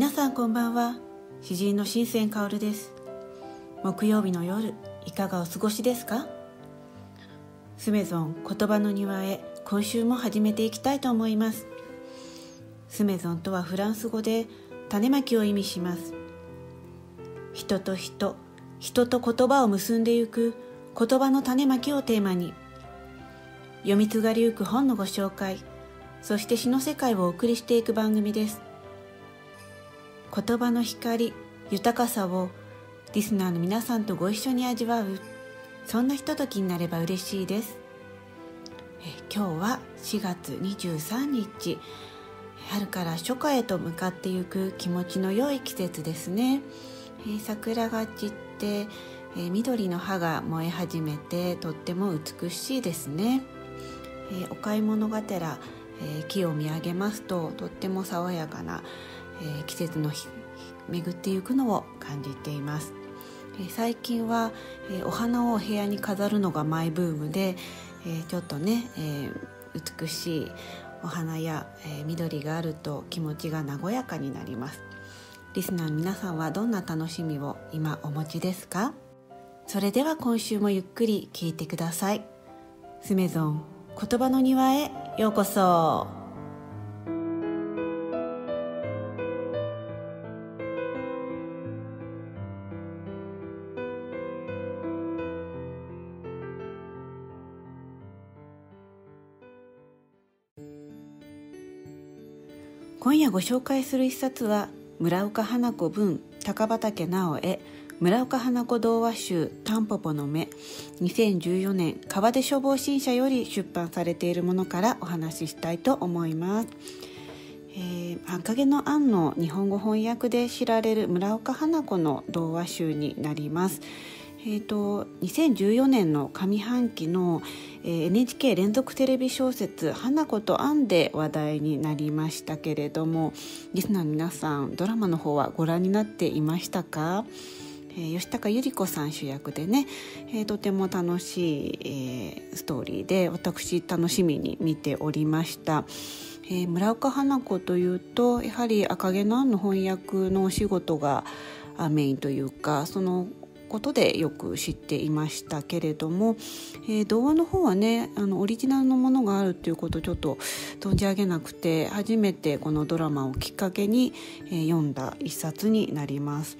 皆さんこんばんは。詩人の新鮮香です。木曜日の夜いかがお過ごしですか？スメゾン言葉の庭へ今週も始めていきたいと思います。スメゾンとはフランス語で種まきを意味します。人と人人と言葉を結んでゆく言葉の種まきをテーマに。読み継がれゆく本のご紹介そして詩の世界をお送りしていく番組です。言葉の光豊かさをリスナーの皆さんとご一緒に味わうそんなひとときになれば嬉しいです。え今日は4月23日春から初夏へと向かっていく気持ちの良い季節ですね、え桜が散って、え緑の葉が燃え始めてとっても美しいですね、えお買い物がてら、え木を見上げますととっても爽やかな、え季節の巡っていくのを感じています、え最近は、えお花を部屋に飾るのがマイブームで、えちょっとね、え美しいお花や、え緑があると気持ちが和やかになります。リスナーの皆さんはどんな楽しみを今お持ちですか？それでは今週もゆっくり聞いてください。スメゾン言葉の庭へようこそ。今夜ご紹介する一冊は村岡花子文高畑直絵村岡花子童話集「タンポポの芽」2014年川出消防新社より出版されているものからお話ししたいと思います。えー、赤毛のアンの日本語翻訳で知られる村岡花子の童話集になります。えーと、2014年の上半期の、えー、NHK 連続テレビ小説「花子とアン」で話題になりましたけれどもリスナーの皆さんドラマの方はご覧になっていましたか、えー、吉高由里子さん主役でね、えー、とても楽しい、えー、ストーリーで私楽しみに見ておりました。えー、村岡花子というとやはり赤毛のアンの翻訳のお仕事がメインというかそのことでよく知っていましたけれども、えー、童話の方はねあのオリジナルのものがあるっていうことをちょっと存じ上げなくて初めてこのドラマをきっかけに、えー、読んだ一冊になります。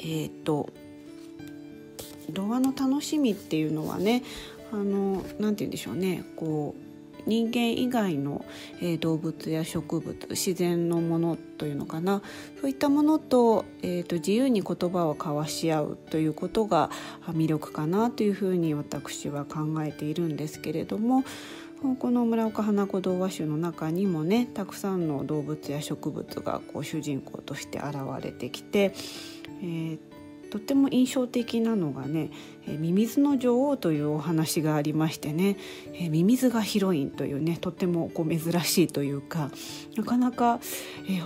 えーと、童話の楽しみっていうのはねあのなて言うんでしょうねこう人間以外の、えー、動物や植物自然のものというのかな。そういったものと,、えーと、自由に言葉を交わし合うということが魅力かなというふうに私は考えているんですけれどもこの村岡花子童話集の中にもねたくさんの動物や植物がこう主人公として現れてきて、えーとても印象的なのがね「ミミズの女王」というお話がありましてね、ミミズがヒロインというねとってもこう珍しいというかなかなか、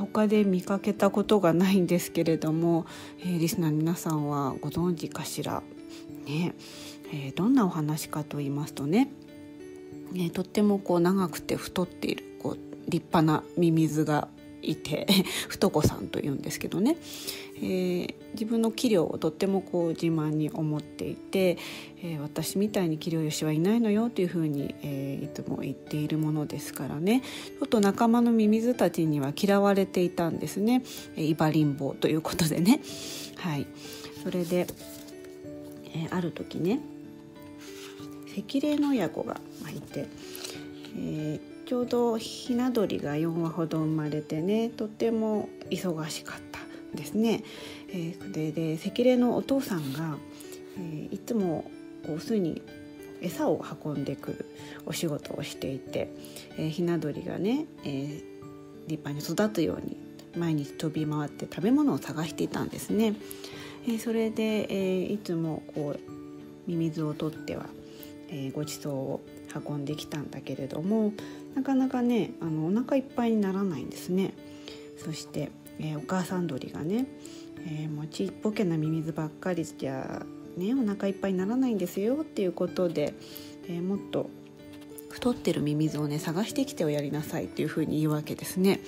他で見かけたことがないんですけれども、リスナー皆さんはご存知かしら？ねどんなお話かと言いますとね、とってもこう長くて太っているこう立派なミミズがいて ふとこさんというんですけどね、えー、自分の器量をとってもこう自慢に思っていて、えー、私みたいに器量よしはいないのよというふうに、えー、いつも言っているものですからね。ちょっと仲間のミミズたちには嫌われていたんですね、えイバリンボということでね。はい、それで、えある時ね赤霊の親子がいて、えーちょうどひな鳥が4羽ほど生まれてねとても忙しかったですね。えー、でで赤霊のお父さんが、えー、いつもこう巣に餌を運んでくるお仕事をしていて、えー、ひな鳥がね、えー、立派に育つように毎日飛び回って食べ物を探していたんですね。えー、それで、え、いつもこうミミズを取っては、えー、ごちそうを運んできたんだけれどもなかなかねあのお腹いっぱいにならないんですねそして、えー、お母さん鳥がね、えー、もうちっぽけなミミズばっかりじゃねお腹いっぱいにならないんですよっていうことで、えー、もっと太ってるミミズをね探してきておやりなさいっていうふうに言うわけですね。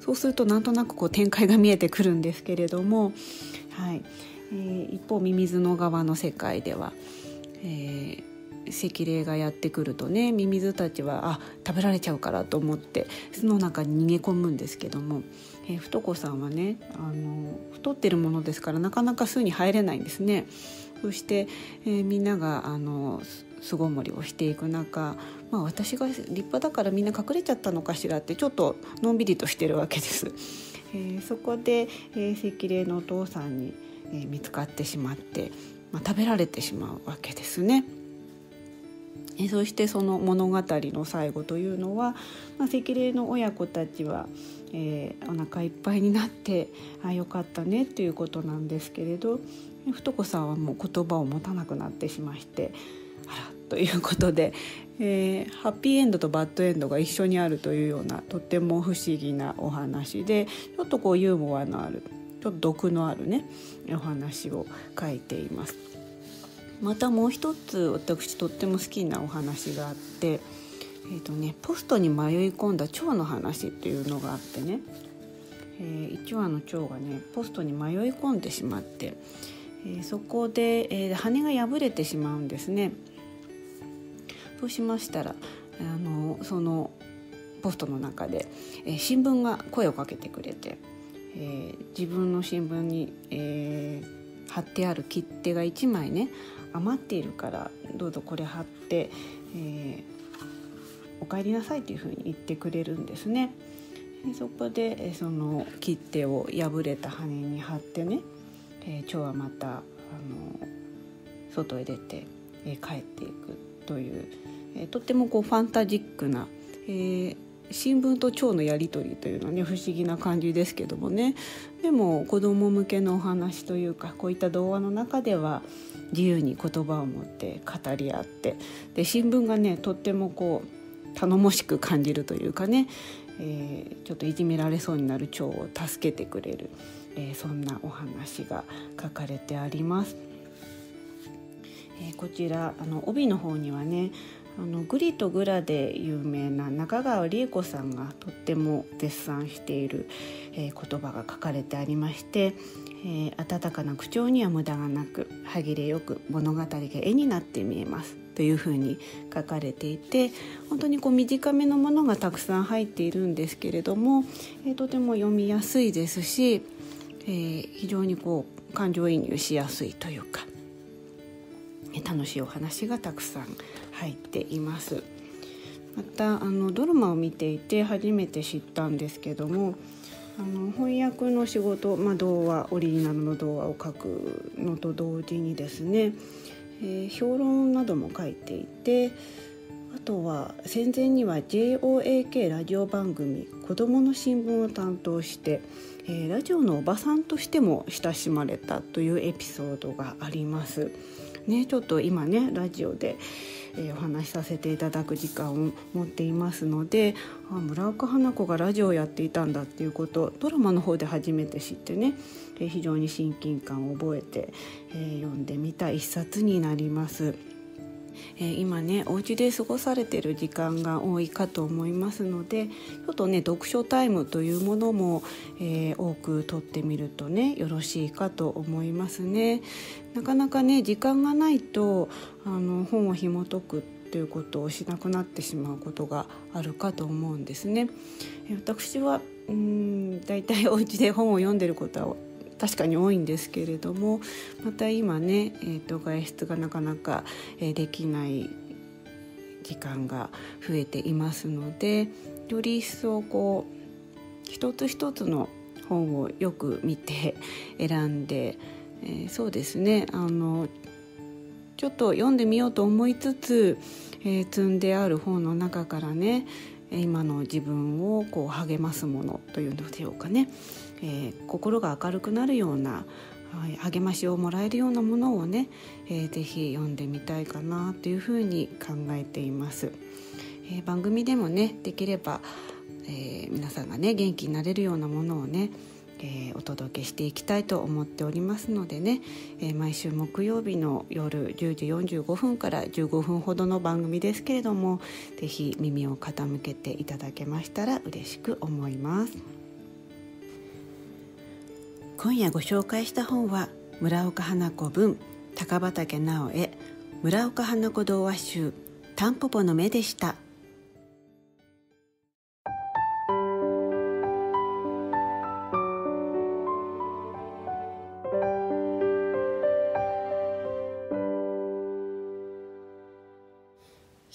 そうするとなんとなくこう展開が見えてくるんですけれども、はいえー、一方ミミズの側の世界では、えー、赤霊がやってくるとねミミズたちはあ食べられちゃうからと思って巣の中に逃げ込むんですけども、えー、太子さんはねあの太ってるものですからなかなか巣に入れないんですね。そして、えー、みんながあの巣ごもりをしていく中、まあ、私が立派だからみんな隠れちゃったのかしらってちょっとのんびりとしてるわけです。えー、そこで、えー、赤霊のお父さんに、えー、見つかってしまって、まあ、食べられてしまうわけですね。えそしてその物語の最後というのは、まあ、赤霊の親子たちは、えー、お腹いっぱいになってあよかったねっていうことなんですけれどふと子さんはもう言葉を持たなくなってしましてあらということで、えー、ハッピーエンドとバッドエンドが一緒にあるというようなとっても不思議なお話でちょっとこうユーモアのあるちょっと毒のあるねお話を書いています。またもう一つ私とっても好きなお話があって、えーとね、ポストに迷い込んだ蝶の話っていうのがあってね、えー、1羽の蝶がねポストに迷い込んでしまって、えー、そこで、えー、羽が破れてしまうんですね。そうしましたらあのそのポストの中で、えー、新聞が声をかけてくれて、えー、自分の新聞に、えー、貼ってある切手が1枚ね余っているからどうぞこれ貼って、えお帰りなさいというふうに言ってくれるんですね。そこでその切手を破れた羽に貼ってね、えー、蝶はまたあの外へ出て、えー、帰っていくというえとってもこうファンタジックな、えー、新聞と蝶のやり取りというのはね不思議な感じですけどもねでも子ども向けのお話というかこういった童話の中では自由に言葉を持って語り合ってで新聞がねとってもこう頼もしく感じるというかね、えー、ちょっといじめられそうになる蝶を助けてくれる、えー、そんなお話が書かれてあります。えー、こちらあの帯の方にはねあのグリとグラで有名な中川理恵子さんがとっても絶賛している、えー、言葉が書かれてありまして、えー、温かな口調には無駄がなく歯切れよく物語が絵になって見えますというふうに書かれていて本当にこう短めのものがたくさん入っているんですけれども、えー、とても読みやすいですし、えー、非常にこう感情移入しやすいというか楽しいお話がたくさん入っていますまたあのドラマを見ていて初めて知ったんですけどもあの翻訳の仕事、まあ、童話オリジナルの童話を書くのと同時にですね、えー、評論なども書いていてあとは戦前には JOAK ラジオ番組「子どもの新聞」を担当して、えー、ラジオのおばさんとしても親しまれたというエピソードがあります。ね、ちょっと今ねラジオで、えー、お話しさせていただく時間を持っていますのであ村岡花子がラジオをやっていたんだっていうことドラマの方で初めて知ってね、えー、非常に親近感を覚えて、えー、読んでみた一冊になります。えー、今ねお家で過ごされてる時間が多いかと思いますのでちょっとね読書タイムというものも、えー、多くとってみるとねよろしいかと思いますね。なかなかね時間がないとあの本を紐解くということをしなくなってしまうことがあるかと思うんですねえ。私はうんだいたいお家で本を読んでることは確かに多いんですけれどもまた今ね、えーと、外出がなかなか、え、できない時間が増えていますのでより一層こう一つ一つの本をよく見て選んで、えー、そうですねあのちょっと読んでみようと思いつつ、えー、積んである本の中からね今の自分をこう励ますものというのでしょうかね、えー、心が明るくなるような励ましをもらえるようなものをね、えー、ぜひ読んでみたいかなというふうに考えています。えー、番組でもねできれば、えー、皆さんがね元気になれるようなものをねえー、お届けしていきたいと思っておりますのでね、えー、毎週木曜日の夜10時45分から15分ほどの番組ですけれども是非耳を傾けていただけましたら嬉しく思います。今夜ご紹介した本は村岡花子文高畑直江村岡花子童話集タンポポの目でした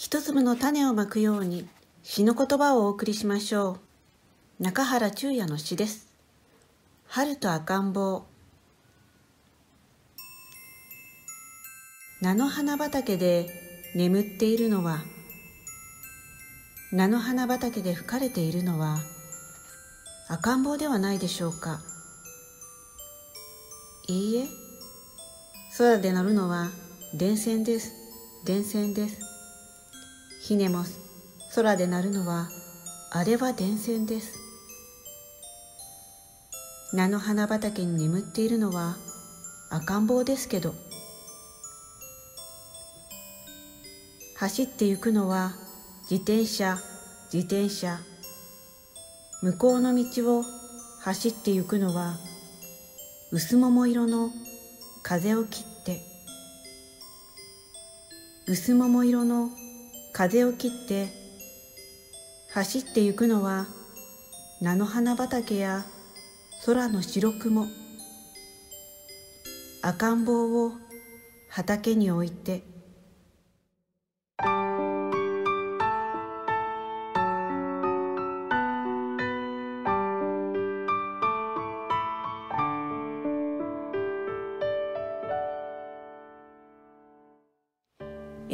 一粒の種をまくように詩の言葉をお送りしましょう。中原中也の詩です。春と赤ん坊。菜の花畑で眠っているのは菜の花畑で吹かれているのは赤ん坊ではないでしょうか。いいえ。空で鳴るのは電線です。電線です。ひねも空で鳴るのはあれは電線です。菜の花畑に眠っているのは赤ん坊ですけど。走って行くのは自転車自転車。向こうの道を走って行くのは薄桃色の風を切って。薄桃色の風を切って走ってゆくのは菜の花畑や空の白雲赤ん坊を畑に置いて。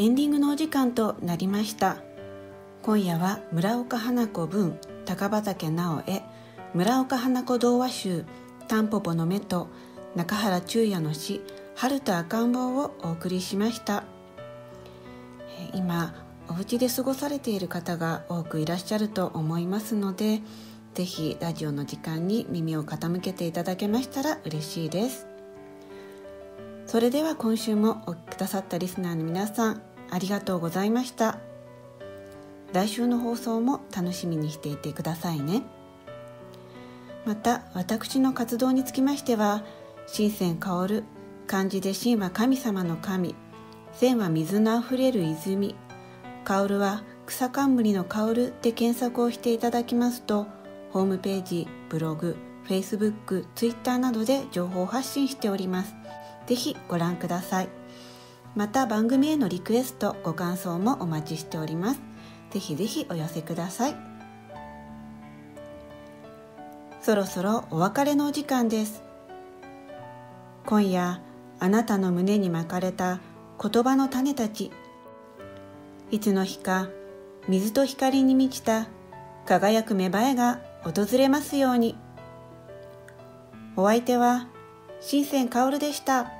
エンディングのお時間となりました。今夜は村岡花子文高畑直江村岡花子童話集タンポポの目と中原中也の詩春と赤ん坊をお送りしました。今お家で過ごされている方が多くいらっしゃると思いますのでぜひラジオの時間に耳を傾けていただけましたら嬉しいです。それでは今週もお聴きくださったリスナーの皆さんありがとうございました。来週の放送も楽しみにしていてくださいね。また私の活動につきましては新鮮香る漢字で神は神様の神線は水のあふれる泉香るは草冠の香るで検索をしていただきますとホームページブログ Facebook、Twitter などで情報発信しております。ぜひご覧ください。また番組へのリクエストご感想もお待ちしております。ぜひぜひお寄せください。そろそろお別れのお時間です。今夜あなたの胸に巻かれた言葉の種たち。いつの日か水と光に満ちた輝く芽生えが訪れますように。お相手は新鮮薫でした。